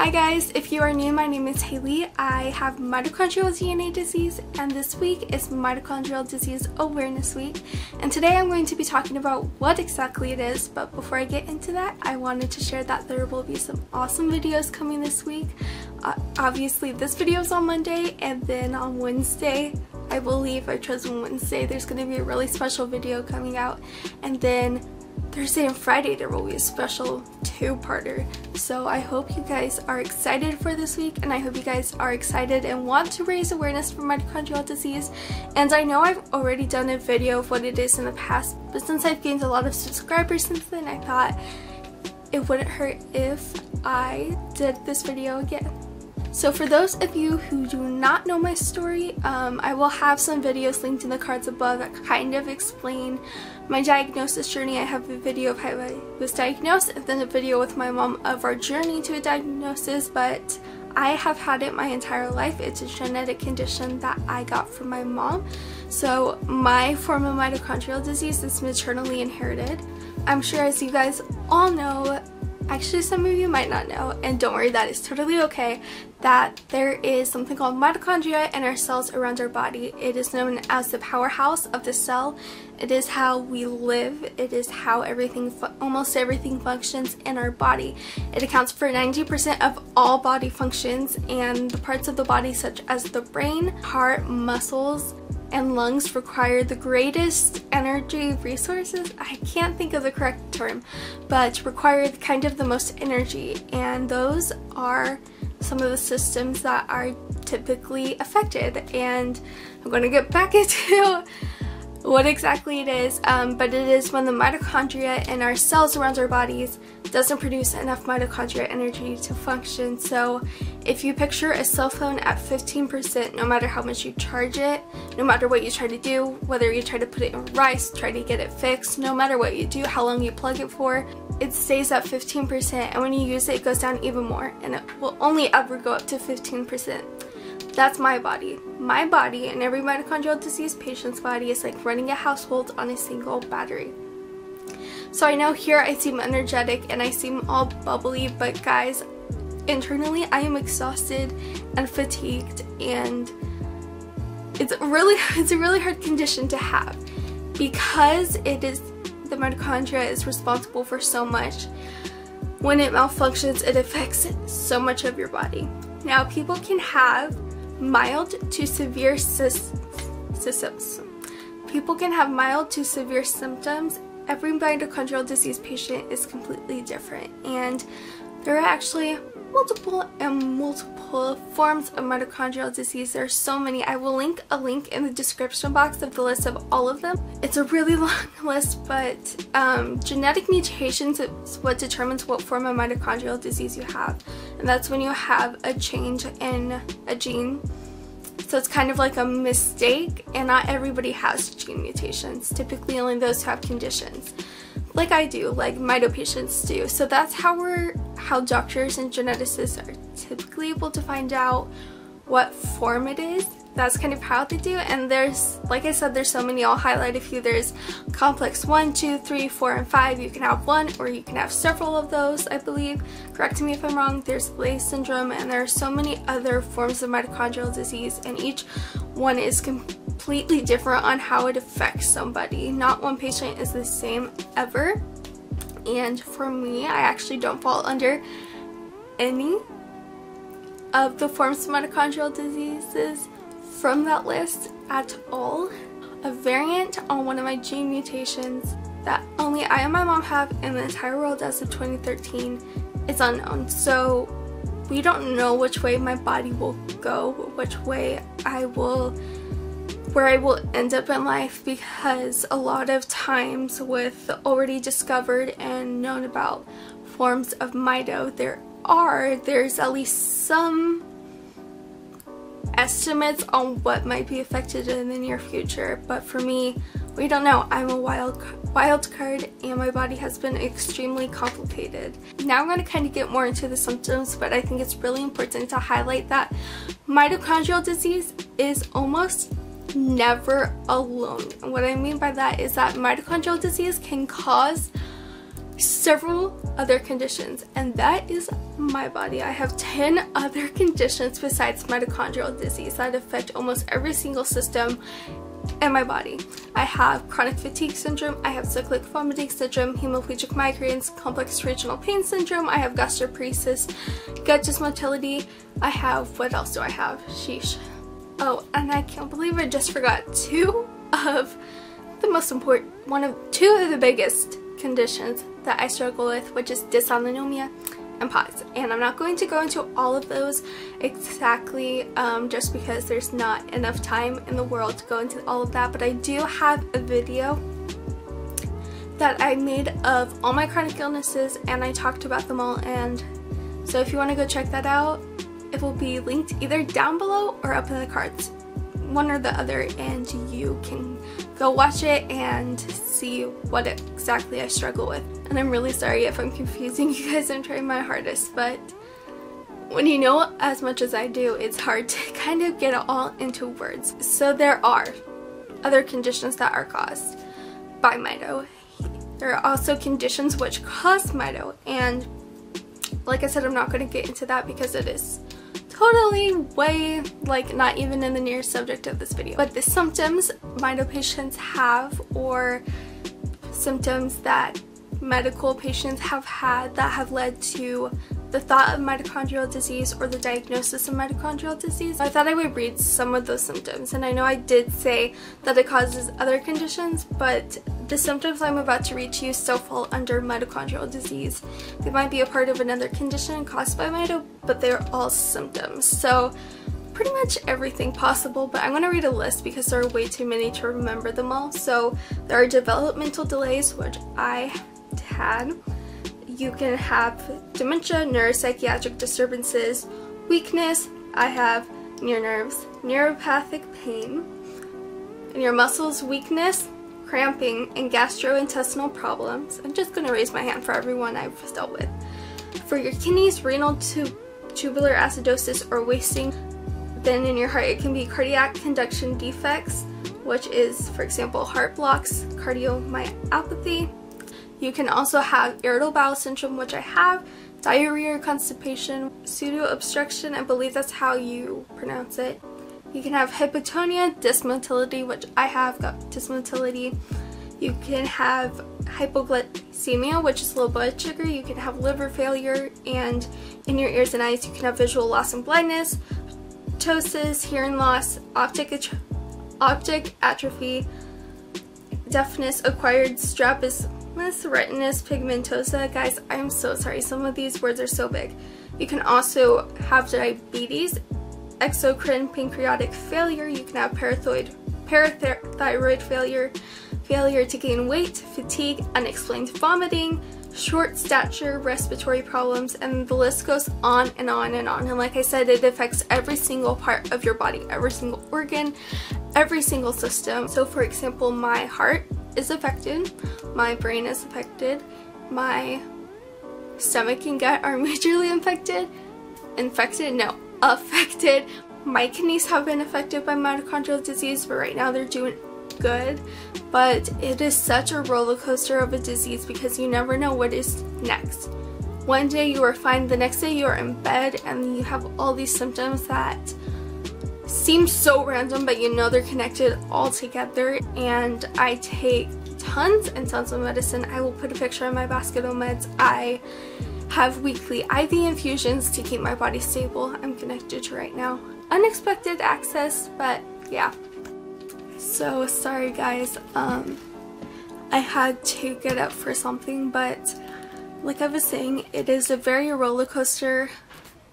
Hi guys, if you are new, my name is Haley. I have mitochondrial DNA disease and this week is Mitochondrial Disease Awareness Week. And today I'm going to be talking about what exactly it is, but before I get into that, I wanted to share that there will be some awesome videos coming this week. Uh, obviously this video is on Monday and then on Wednesday, I believe I chose Wednesday, there's going to be a really special video coming out and then Thursday and Friday there will be a special two-parter. So I hope you guys are excited for this week and I hope you guys are excited and want to raise awareness for mitochondrial disease. And I know I've already done a video of what it is in the past, but since I've gained a lot of subscribers since then, I thought it wouldn't hurt if I did this video again. So for those of you who do not know my story, um, I will have some videos linked in the cards above that kind of explain my diagnosis journey. I have a video of how I was diagnosed and then a video with my mom of our journey to a diagnosis, but I have had it my entire life. It's a genetic condition that I got from my mom. So my form of mitochondrial disease is maternally inherited. I'm sure as you guys all know, Actually, some of you might not know, and don't worry, that is totally okay, that there is something called mitochondria in our cells around our body. It is known as the powerhouse of the cell. It is how we live. It is how everything, almost everything functions in our body. It accounts for 90% of all body functions and the parts of the body such as the brain, heart, muscles, and lungs require the greatest energy resources. I can't think of the correct term, but require kind of the most energy, and those are some of the systems that are typically affected. And I'm going to get back into what exactly it is, um, but it is when the mitochondria in our cells around our bodies doesn't produce enough mitochondria energy to function. So if you picture a cell phone at 15%, no matter how much you charge it, no matter what you try to do, whether you try to put it in rice, try to get it fixed, no matter what you do, how long you plug it for, it stays at 15% and when you use it, it goes down even more and it will only ever go up to 15%. That's my body. My body and every mitochondrial disease patient's body is like running a household on a single battery. So I know here I seem energetic and I seem all bubbly, but guys, internally I am exhausted and fatigued and it's really it's a really hard condition to have because it is the mitochondria is responsible for so much. When it malfunctions, it affects so much of your body. Now, people can have mild to severe symptoms. People can have mild to severe symptoms. Every mitochondrial disease patient is completely different and there are actually multiple and multiple forms of mitochondrial disease. There are so many. I will link a link in the description box of the list of all of them. It's a really long list, but um, genetic mutations is what determines what form of mitochondrial disease you have. And that's when you have a change in a gene. So it's kind of like a mistake, and not everybody has gene mutations. Typically only those who have conditions like I do, like mito patients do. So that's how we're how doctors and geneticists are typically able to find out what form it is. That's kind of how they do and there's, like I said, there's so many. I'll highlight a few. There's complex 1, 2, 3, 4, and 5. You can have one or you can have several of those, I believe. Correct me if I'm wrong. There's Blaze syndrome and there are so many other forms of mitochondrial disease and each one is completely different on how it affects somebody. Not one patient is the same ever. And for me, I actually don't fall under any of the forms of mitochondrial diseases from that list at all. A variant on one of my gene mutations that only I and my mom have in the entire world as of 2013 is unknown. So we don't know which way my body will go, which way I will where I will end up in life because a lot of times with already discovered and known about forms of mito there are there's at least some estimates on what might be affected in the near future. But for me we don't know. I'm a wild wild card and my body has been extremely complicated. Now I'm going to kind of get more into the symptoms but I think it's really important to highlight that mitochondrial disease is almost never alone. what I mean by that is that mitochondrial disease can cause several other conditions and that is my body. I have 10 other conditions besides mitochondrial disease that affect almost every single system in my body. I have chronic fatigue syndrome, I have cyclic vomiting syndrome, hemiplegic migraines, complex regional pain syndrome, I have gastroparesis, gut dysmotility, I have, what else do I have? Sheesh. Oh, and I can't believe I just forgot two of the most important, one of, two of the biggest conditions that I struggle with, which is dysautonomia and POTS. And I'm not going to go into all of those exactly um, just because there's not enough time in the world to go into all of that, but I do have a video that I made of all my chronic illnesses and I talked about them all and so if you want to go check that out, it will be linked either down below or up in the cards one or the other and you can go watch it and see what exactly I struggle with. And I'm really sorry if I'm confusing you guys, I'm trying my hardest, but when you know as much as I do, it's hard to kind of get it all into words. So there are other conditions that are caused by mito. There are also conditions which cause mito and like I said, I'm not going to get into that because it is totally way like not even in the near subject of this video. But the symptoms mito patients have or symptoms that medical patients have had that have led to the thought of mitochondrial disease or the diagnosis of mitochondrial disease. I thought I would read some of those symptoms and I know I did say that it causes other conditions but the symptoms I'm about to read to you still fall under mitochondrial disease. They might be a part of another condition caused by mito but they're all symptoms. So pretty much everything possible, but I'm going to read a list because there are way too many to remember them all. So there are developmental delays, which I had you can have dementia, neuropsychiatric disturbances, weakness, I have near nerves, neuropathic pain, and your muscles weakness, cramping, and gastrointestinal problems. I'm just going to raise my hand for everyone I've dealt with. For your kidneys, renal tube tubular acidosis or wasting. Then in your heart it can be cardiac conduction defects, which is, for example, heart blocks, cardiomyopathy, you can also have irritable bowel syndrome, which I have, diarrhea or constipation, pseudo obstruction, I believe that's how you pronounce it. You can have hypotonia, dysmotility, which I have got dysmotility. You can have hypoglycemia, which is low blood sugar. You can have liver failure, and in your ears and eyes, you can have visual loss and blindness, ptosis, hearing loss, optic, optic atrophy, deafness, acquired strabismus, retinitis pigmentosa. Guys, I'm so sorry. Some of these words are so big. You can also have diabetes, exocrine pancreatic failure. You can have parathyroid, parathyroid failure, failure to gain weight, fatigue, unexplained vomiting, short stature, respiratory problems, and the list goes on and on and on. And like I said, it affects every single part of your body, every single organ, every single system. So for example, my heart is affected, my brain is affected, my stomach and gut are majorly infected, infected, no, affected. My kidneys have been affected by mitochondrial disease, but right now they're doing good. But it is such a roller coaster of a disease because you never know what is next. One day you are fine, the next day you are in bed and you have all these symptoms that seem so random but you know they're connected all together and I take tons and tons of medicine. I will put a picture of my basket of meds. I have weekly IV infusions to keep my body stable. I'm connected to right now. Unexpected access, but yeah. So sorry guys, um, I had to get up for something, but like I was saying, it is a very roller coaster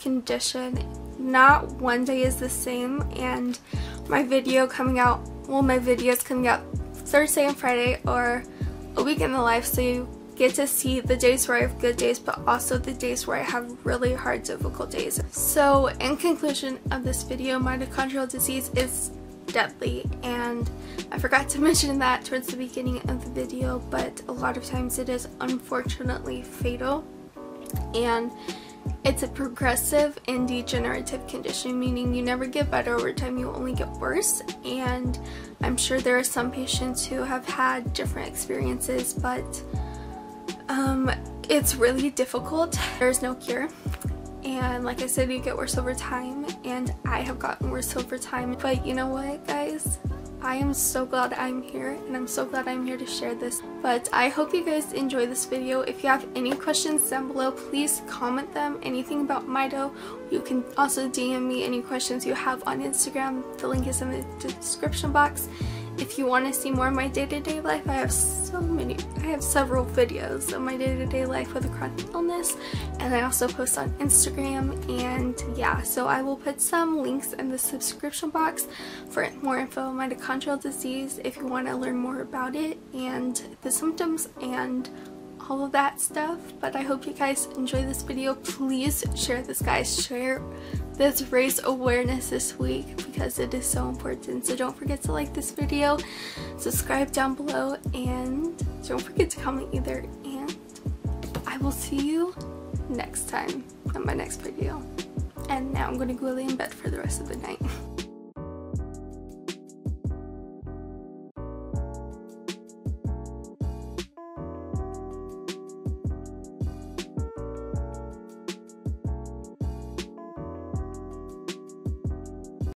condition. Not one day is the same, and my video coming out, well my video is coming out Thursday and Friday, or a week in the life, so you get to see the days where I have good days but also the days where I have really hard difficult days. So in conclusion of this video, mitochondrial disease is deadly and I forgot to mention that towards the beginning of the video but a lot of times it is unfortunately fatal and it's a progressive and degenerative condition, meaning you never get better over time, you only get worse. And I'm sure there are some patients who have had different experiences, but Um, it's really difficult. There's no cure and like I said you get worse over time and I have gotten worse over time but you know what guys I am so glad I'm here and I'm so glad I'm here to share this. But I hope you guys enjoy this video. If you have any questions down below, please comment them. Anything about Mito. You can also DM me any questions you have on Instagram. The link is in the description box. If you want to see more of my day-to-day -day life, I have so many, I have several videos of my day-to-day -day life with a chronic illness and I also post on Instagram and yeah, so I will put some links in the subscription box for more info on mitochondrial disease if you want to learn more about it and the symptoms and all of that stuff but I hope you guys enjoy this video. Please share this guys share this race awareness this week because it is so important. So don't forget to like this video, subscribe down below, and don't forget to comment either. And I will see you next time on my next video. And now I'm going to go lay in bed for the rest of the night.